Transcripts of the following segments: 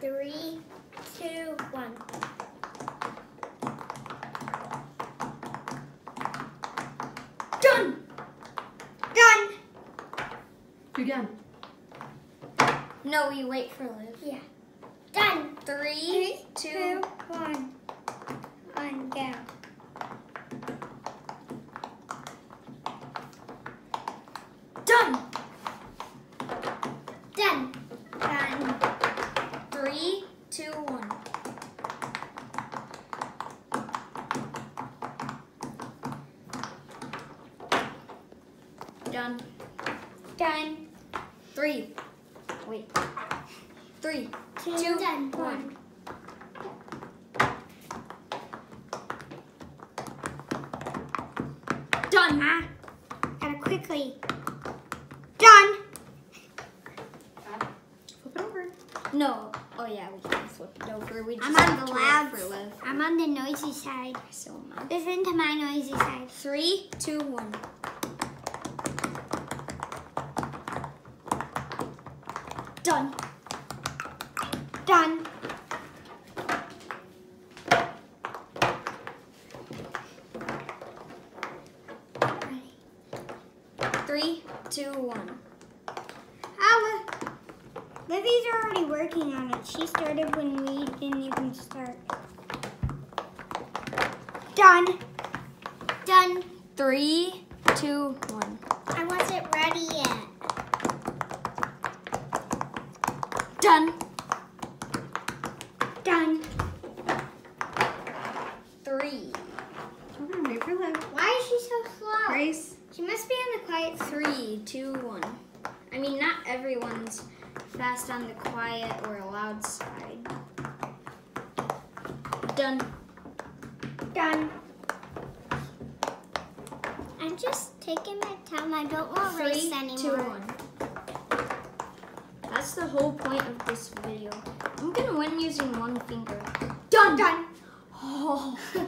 Three, two, one. Done. Done. Again. No, you wait for Liv. Yeah. Done. Three, Two, two, one. On go. done. Done. Done. Three, two, one. Done. Done. Three. Wait. Three, Two, two, done. one. Done. Ah. Gotta quickly. Done. Flip it over. No. Oh yeah, we can flip it over. We just I'm on the to loud. for I'm on the noisy side. So am I. Listen to my noisy side. Three, two, one. Done. Done. Three, two, one. Oh, uh, Livy's already working on it. She started when we didn't even start. Done. Done. Three, two, one. Done. Done. Three. We're gonna wait for Liv. Why is she so slow? Grace. She must be on the quiet. Three, two, one. I mean, not everyone's fast on the quiet or loud side. Done. Done. I'm just taking my time. I don't want Three, race two, anymore. one. That's the whole point of this video. I'm gonna win using one finger. Done. Done. Oh.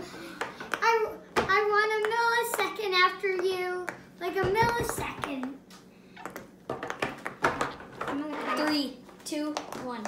I I want a millisecond after you, like a millisecond. I'm gonna cut it. Three, two, one.